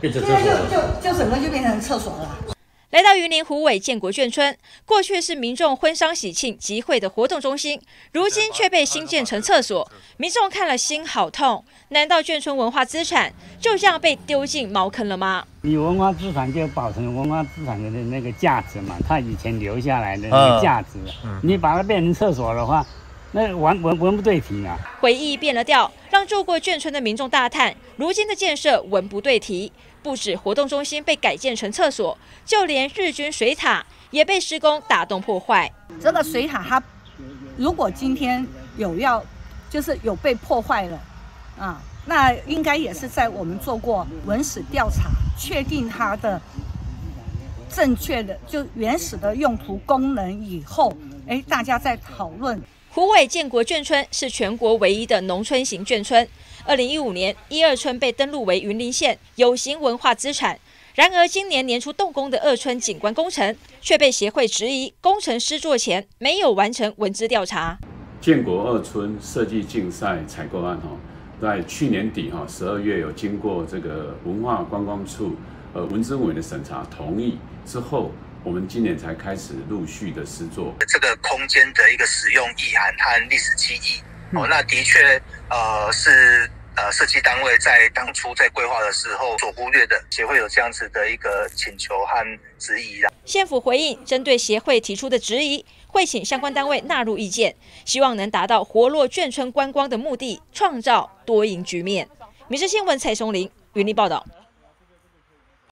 变成厕现在所就就就整个就变成厕所了。来到云林虎尾建国眷村，过去是民众婚丧喜庆集会的活动中心，如今却被新建成厕所，民众看了心好痛。难道眷村文化资产就这样被丢进茅坑了吗？你文化资产就保存文化资产的那个价值嘛，它以前留下来的那个价值，你把它变成厕所的话，那文文文不对题啊。回忆变了调，让住过眷村的民众大叹：如今的建设文不对题，不止活动中心被改建成厕所，就连日军水塔也被施工打洞破坏。这个水塔它如果今天有要，就是有被破坏了啊，那应该也是在我们做过文史调查，确定它的正确的就原始的用途功能以后，哎，大家在讨论。虎尾建国眷村是全国唯一的农村型眷村。二零一五年，一二村被登录为云林县有形文化资产。然而，今年年初动工的二村景观工程却被协会质疑，工程师做前没有完成文资调查。建国二村设计竞赛采购案哈，在去年底哈十二月有经过这个文化观光处呃文资委的审查同意之后，我们今年才开始陆续的施作。这个空间的一个使用意涵和历史记忆哦，那的确呃是。呃，设计单位在当初在规划的时候所忽略的，协会有这样子的一个请求和质疑啊。县府回应，针对协会提出的质疑，会请相关单位纳入意见，希望能达到活络眷村观光的目的，创造多赢局面。民事新闻蔡松林，云林报道。